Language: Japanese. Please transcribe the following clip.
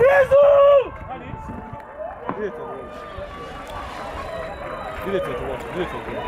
Jezu! Ile to było? Ile to było? Ile to było?